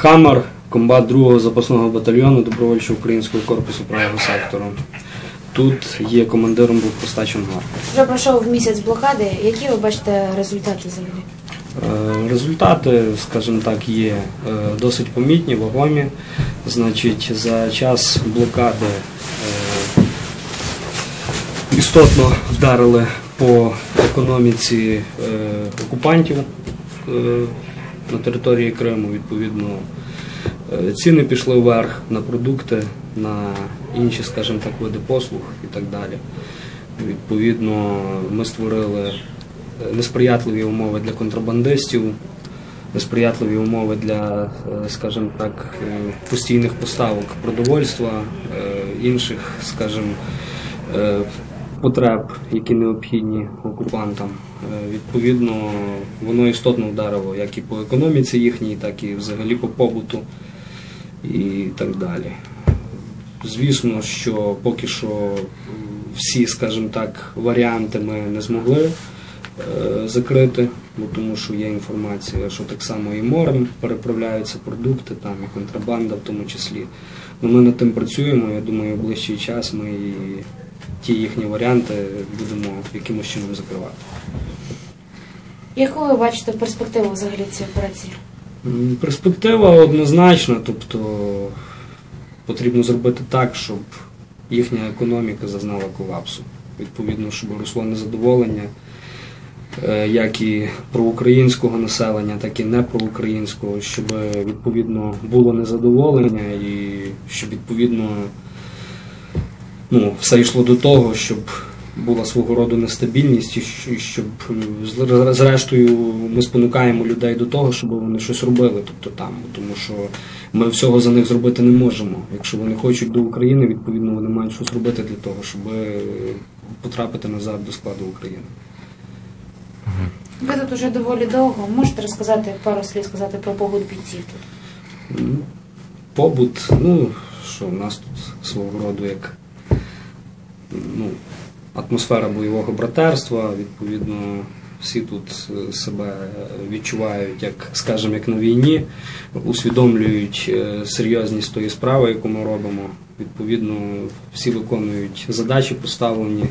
Хамар, комбат 2-го запасного батальйону добровольчого українського корпусу правого сектору. Тут є командиром блокпоста Чонгар. Вже пройшов місяць блокади. Які ви бачите результати взагалі? Е, Результати, скажімо так, є е, досить помітні, вагомі. Значить, за час блокади е, істотно вдарили по економіці е, окупантів е, на території Криму. Відповідно, е, ціни пішли вверх на продукти, на інші, скажімо так, види послуг і так далі. Відповідно, ми створили е, несприятливі умови для контрабандистів, несприятливі умови для, е, скажімо так, постійних поставок продовольства, інших, скажімо, потреб, які необхідні окупантам. Е, Відповідно, воно істотно вдарило як і по економіці їхній, так і взагалі по побуту і так далі. Звісно, що поки що всі, скажімо так, варіанти ми не змогли е, закрити, бо тому що є інформація, що так само і морем переправляються продукти, там і контрабанда в тому числі. Ну, ми над тим працюємо. Я думаю, в ближчий час ми і ті їхні варіанти будемо якимось чином закривати. Яку ви бачите перспективу взагалі цієї операції? Перспектива однозначна, тобто потрібно зробити так, щоб їхня економіка зазнала колапсу. Відповідно, щоб росло незадоволення е, як і проукраїнського населення, так і непроукраїнського, щоб відповідно було незадоволення і щоб відповідно ну, все йшло до того, щоб була свого роду нестабільність, і щоб зрештою ми спонукаємо людей до того, щоб вони щось робили, тобто там, тому що ми всього за них зробити не можемо. Якщо вони хочуть до України, відповідно вони мають щось робити для того, щоб потрапити назад до складу України. Ви тут уже доволі довго. Можете розказати пару слів сказати про побут бійців тут? Ну, Побут, ну що в нас тут свого роду як ну, атмосфера бойового братерства, відповідно, всі тут е, себе відчувають, як, скажімо, як на війні, усвідомлюють е, серйозність тої справи, яку ми робимо. Відповідно, всі виконують задачі, поставлені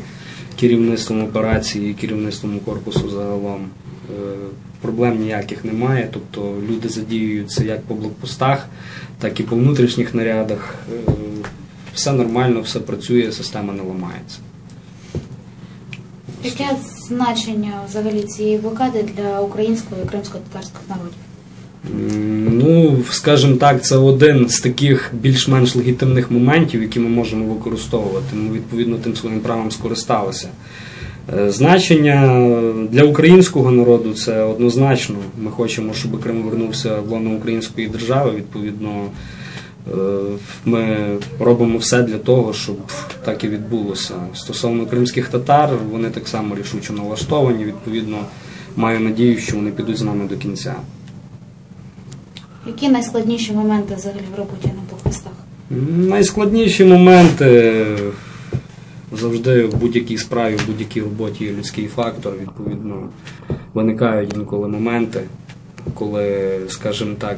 керівництвом операції, керівництвом корпусу загалом. Е, Проблем ніяких немає, тобто люди задіюються як по блокпостах, так і по внутрішніх нарядах. Все нормально, все працює, система не ламається. Яке значення взагалі цієї блокади для українського і кримсько-татарських народів? Ну, скажімо так, це один з таких більш-менш легітимних моментів, які ми можемо використовувати. Ми відповідно тим своїм правом скористалися. Е, Значення для українського народу це однозначно. Ми хочемо, щоб Крим вернувся в лоно української держави. Відповідно, ми робимо все для того, щоб так і відбулося. Стосовно кримських татар, вони так само рішуче налаштовані. Відповідно, маю надію, що вони підуть з нами до кінця. Які найскладніші моменти взагалі в роботі на блокпостах? Найскладніші моменти завжди в будь-якій справі, в будь-якій роботі є людський фактор. Відповідно, виникають інколи моменти, коли, скажімо так,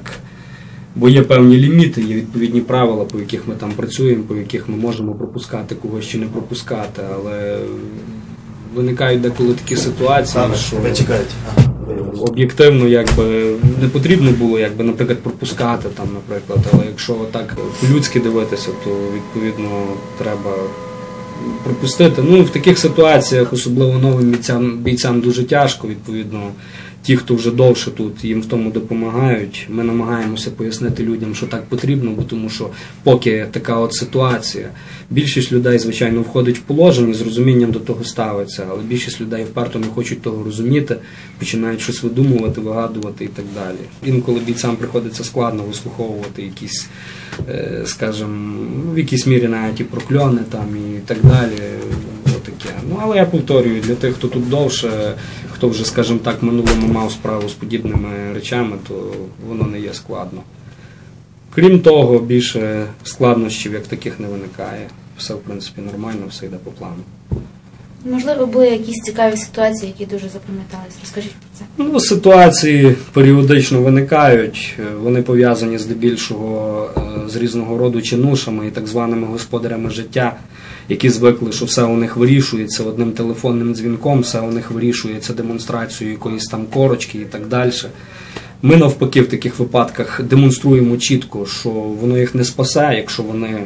бо є певні ліміти, є відповідні правила, по яких ми там працюємо, по яких ми можемо пропускати когось чи не пропускати, але виникають деколи такі ситуації, що. Об'єктивно якби не потрібно було, якби, наприклад, пропускати там, наприклад. Але якщо так по-людськи дивитися, то відповідно треба пропустити. Ну в таких ситуаціях, особливо новим бійцям, бійцям дуже тяжко, відповідно. Ті, хто вже довше тут, їм в тому допомагають. Ми намагаємося пояснити людям, що так потрібно, бо тому що поки така от ситуація, більшість людей, звичайно, входить в положення, з розумінням до того ставиться, але більшість людей вперто не хочуть того розуміти, починають щось видумувати, вигадувати і так далі. Інколи бійцям приходиться складно вислуховувати якісь, е, скажімо, в якійсь мірі навіть і прокльони там і так далі. Ну, але я повторюю, для тих, хто тут довше, хто вже, скажімо так, в минулому мав справу з подібними речами, то воно не є складно. Крім того, більше складнощів як таких не виникає. Все, в принципі, нормально, все йде по плану. Можливо, були якісь цікаві ситуації, які дуже запам'ятались. Розкажіть про це. Ну, ситуації періодично виникають. Вони пов'язані здебільшого е, з різного роду чинушами і так званими господарями життя, які звикли, що все у них вирішується одним телефонним дзвінком, все у них вирішується демонстрацією якоїсь там корочки і так далі. Ми навпаки в таких випадках демонструємо чітко, що воно їх не спасе, якщо вони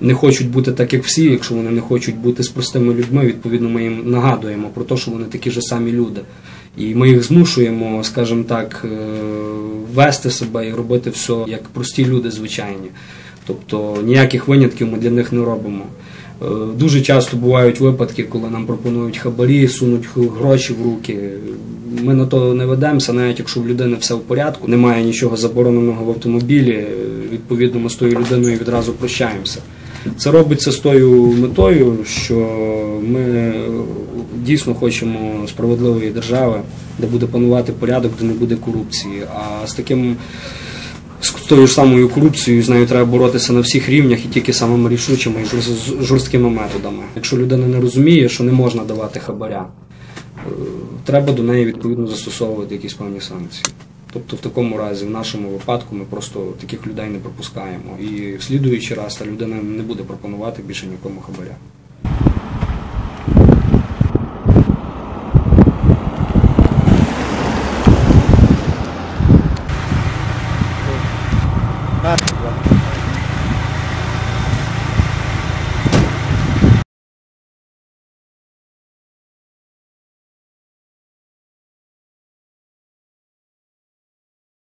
не хочуть бути так, як всі, якщо вони не хочуть бути з простими людьми, відповідно, ми їм нагадуємо про те, що вони такі ж самі люди. І ми їх змушуємо, скажімо так, е, вести себе і робити все як прості люди звичайні. Тобто ніяких винятків ми для них не робимо. Е, Дуже часто бувають випадки, коли нам пропонують хабарі, сунуть гроші в руки. Ми на то не ведемося, навіть якщо в людини все в порядку, немає нічого забороненого в автомобілі. е, Відповідно, ми з тою людиною відразу прощаємося. Це робиться з тою метою, що ми е, дійсно хочемо справедливої держави, де буде панувати порядок, де не буде корупції. А з таким з тою ж самою корупцією з нею треба боротися на всіх рівнях і тільки самими рішучими і жорсткими методами. Якщо людина не розуміє, що не можна давати хабаря, е, треба до неї відповідно застосовувати якісь певні санкції. Тобто в такому разі, в нашому випадку, ми просто таких людей не пропускаємо. І в слідуючий раз та людина не буде пропонувати більше нікому хабаря.